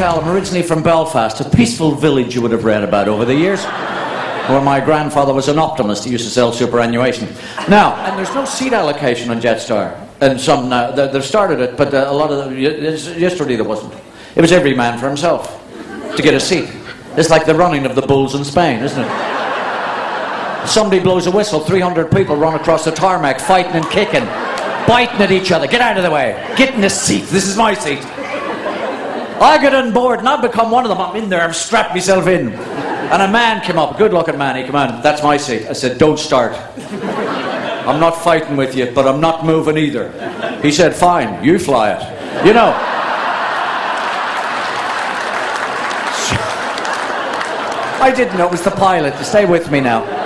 I'm originally from Belfast, a peaceful village you would have read about over the years. Where my grandfather was an optimist, he used to sell superannuation. Now, and there's no seat allocation on Jetstar. And some they've started it, but uh, a lot of them, yesterday there wasn't. It was every man for himself to get a seat. It's like the running of the bulls in Spain, isn't it? Somebody blows a whistle, 300 people run across the tarmac, fighting and kicking, biting at each other. Get out of the way. Get in this seat. This is my seat. I get on board and I've become one of them. I'm in there, I've strapped myself in. And a man came up, a good looking man, he came on, that's my seat. I said, don't start. I'm not fighting with you, but I'm not moving either. He said, fine, you fly it. You know. I didn't know it was the pilot. Stay with me now.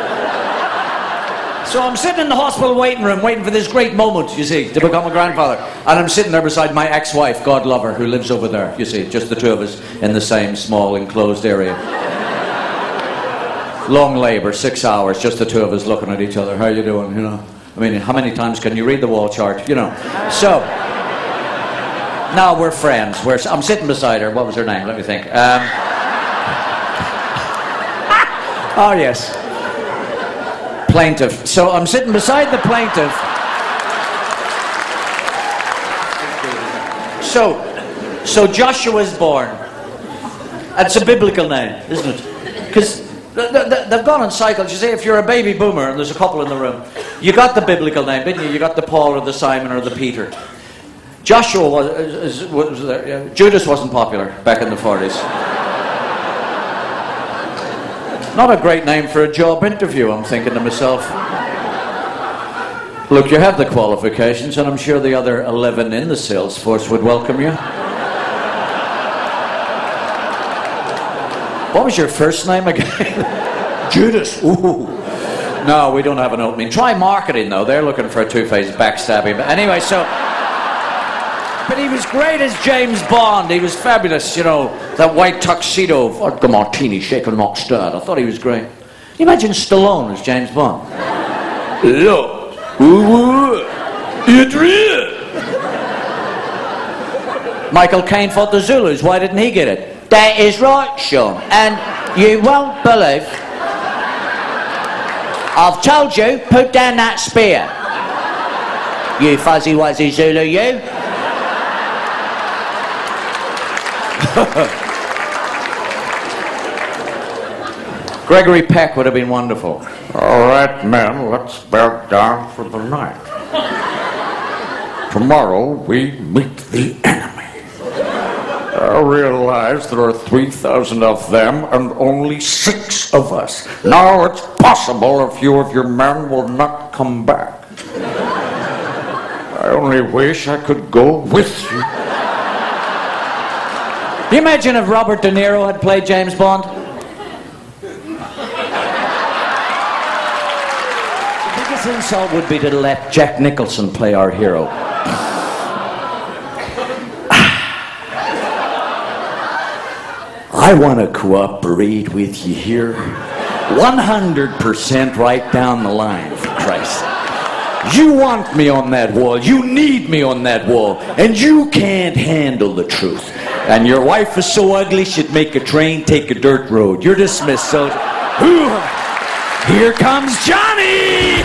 So I'm sitting in the hospital waiting room, waiting for this great moment, you see, to become a grandfather. And I'm sitting there beside my ex-wife, God love her, who lives over there, you see, just the two of us in the same small enclosed area. Long labour, six hours, just the two of us looking at each other. How you doing? You know. I mean, how many times can you read the wall chart? You know. So now we're friends. We're, I'm sitting beside her. What was her name? Let me think. Um, oh yes, plaintiff. So I'm sitting beside the plaintiff. So, so Joshua is born. That's a biblical name, isn't it? Because they've gone on cycles. You say if you're a baby boomer and there's a couple in the room, you got the biblical name, didn't you? You got the Paul or the Simon or the Peter. Joshua was, is- was there. Judas wasn't popular back in the 40s. Not a great name for a job interview, I'm thinking to myself. Look, you have the qualifications, and I'm sure the other 11 in the sales force would welcome you. What was your first name again? Judas. Ooh. No, we don't have an opening. Try marketing though. They're looking for a two-faced backstabbing. But anyway, so. But he was great as James Bond. He was fabulous. You know that white tuxedo, vodka martini, shaken not stirred. I thought he was great. Can you imagine Stallone as James Bond? Hello. Adrian. Michael Caine fought the Zulus. Why didn't he get it? That is right, Sean. And you won't believe. I've told you, put down that spear. You fuzzy wuzzy Zulu, you. Gregory Peck would have been wonderful. All right, men, let's bear down for the night. Tomorrow we meet the enemy. I realize there are 3,000 of them and only six of us. Now it's possible a few of your men will not come back. I only wish I could go with you. You imagine if Robert De Niro had played James Bond? The biggest insult would be to let Jack Nicholson play our hero. I want to cooperate with you here. 100% right down the line, for Christ's sake. You want me on that wall. You need me on that wall. And you can't handle the truth. And your wife is so ugly, she'd make a train take a dirt road. You're dismissed. So, here comes Johnny!